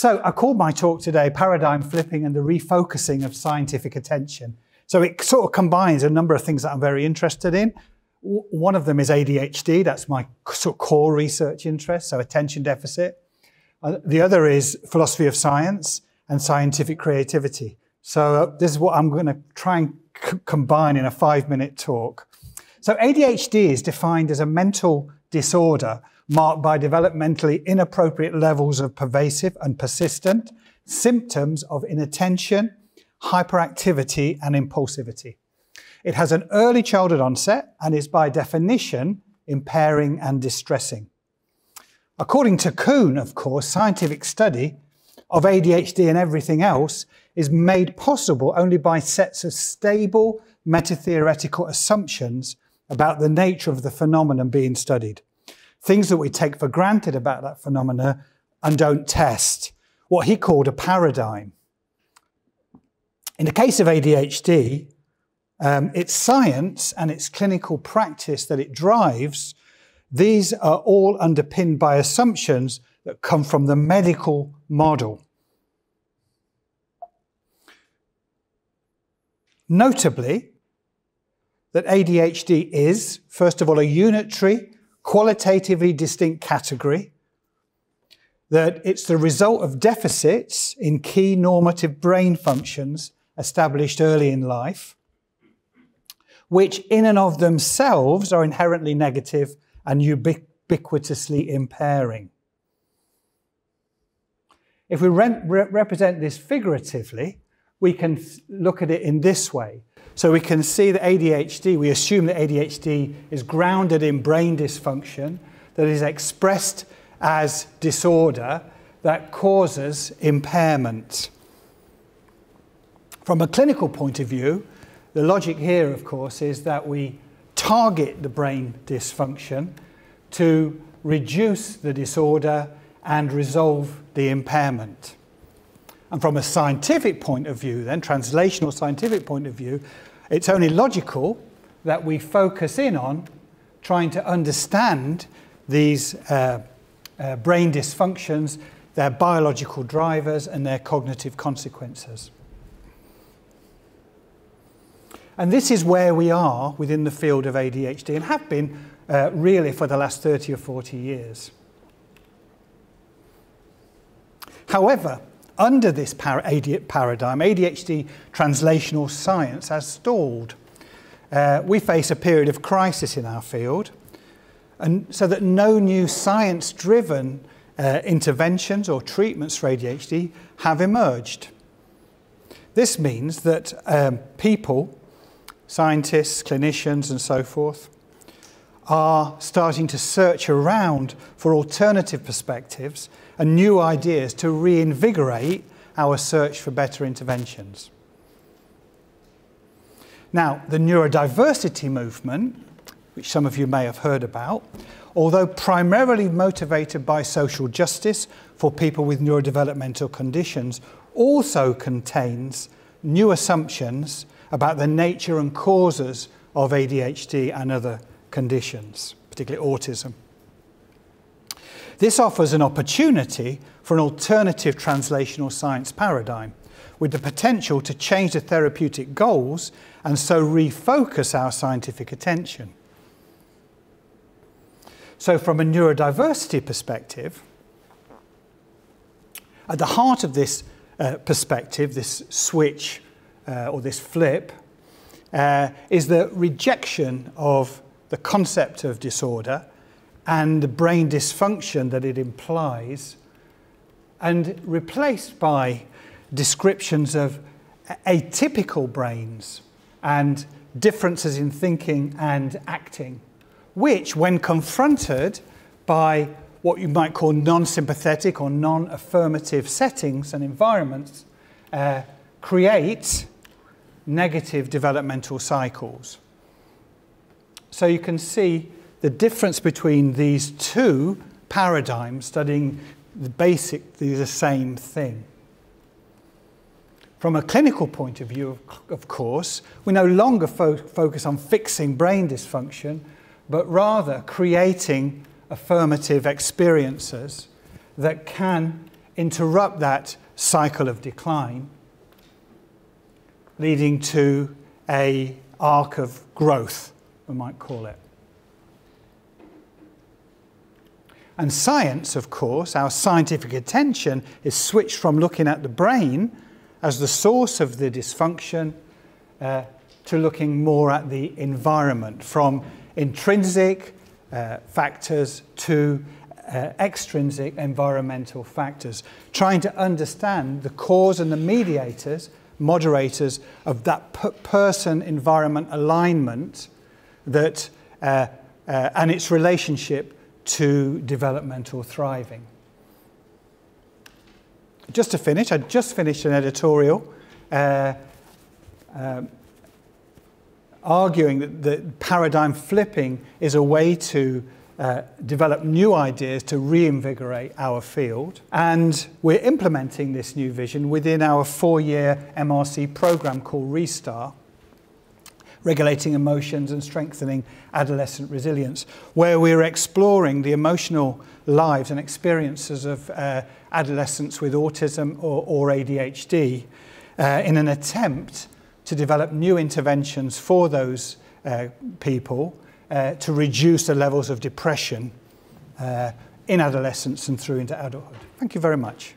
So I called my talk today Paradigm Flipping and the Refocusing of Scientific Attention. So it sort of combines a number of things that I'm very interested in. One of them is ADHD, that's my sort of core research interest, so attention deficit. Uh, the other is philosophy of science and scientific creativity. So uh, this is what I'm going to try and combine in a five minute talk. So ADHD is defined as a mental disorder marked by developmentally inappropriate levels of pervasive and persistent symptoms of inattention, hyperactivity, and impulsivity. It has an early childhood onset and is by definition impairing and distressing. According to Kuhn, of course, scientific study of ADHD and everything else is made possible only by sets of stable meta-theoretical assumptions about the nature of the phenomenon being studied things that we take for granted about that phenomena and don't test, what he called a paradigm. In the case of ADHD, um, its science and its clinical practice that it drives, these are all underpinned by assumptions that come from the medical model. Notably, that ADHD is, first of all, a unitary qualitatively distinct category, that it's the result of deficits in key normative brain functions established early in life, which in and of themselves are inherently negative and ubiquitously impairing. If we re represent this figuratively, we can look at it in this way. So we can see that ADHD, we assume that ADHD is grounded in brain dysfunction that is expressed as disorder that causes impairment. From a clinical point of view, the logic here, of course, is that we target the brain dysfunction to reduce the disorder and resolve the impairment. And from a scientific point of view, then, translational scientific point of view, it's only logical that we focus in on trying to understand these uh, uh, brain dysfunctions, their biological drivers, and their cognitive consequences. And this is where we are within the field of ADHD and have been uh, really for the last 30 or 40 years. However, under this paradigm, ADHD translational science has stalled. Uh, we face a period of crisis in our field, and so that no new science driven uh, interventions or treatments for ADHD have emerged. This means that um, people, scientists, clinicians, and so forth, are starting to search around for alternative perspectives and new ideas to reinvigorate our search for better interventions. Now, the neurodiversity movement, which some of you may have heard about, although primarily motivated by social justice for people with neurodevelopmental conditions, also contains new assumptions about the nature and causes of ADHD and other conditions, particularly autism. This offers an opportunity for an alternative translational science paradigm with the potential to change the therapeutic goals and so refocus our scientific attention. So, from a neurodiversity perspective, at the heart of this uh, perspective, this switch uh, or this flip, uh, is the rejection of the concept of disorder and the brain dysfunction that it implies, and replaced by descriptions of atypical brains and differences in thinking and acting, which, when confronted by what you might call non sympathetic or non affirmative settings and environments, uh, create negative developmental cycles. So you can see the difference between these two paradigms studying the basically the same thing. From a clinical point of view, of course, we no longer fo focus on fixing brain dysfunction, but rather creating affirmative experiences that can interrupt that cycle of decline, leading to a arc of growth, we might call it. And science, of course, our scientific attention is switched from looking at the brain as the source of the dysfunction uh, to looking more at the environment, from intrinsic uh, factors to uh, extrinsic environmental factors, trying to understand the cause and the mediators, moderators of that person environment alignment that, uh, uh, and its relationship to developmental thriving. Just to finish, I just finished an editorial uh, um, arguing that, that paradigm flipping is a way to uh, develop new ideas to reinvigorate our field. And we're implementing this new vision within our four year MRC program called Restart, regulating emotions and strengthening adolescent resilience, where we're exploring the emotional lives and experiences of uh, adolescents with autism or, or ADHD uh, in an attempt to develop new interventions for those uh, people uh, to reduce the levels of depression uh, in adolescence and through into adulthood. Thank you very much.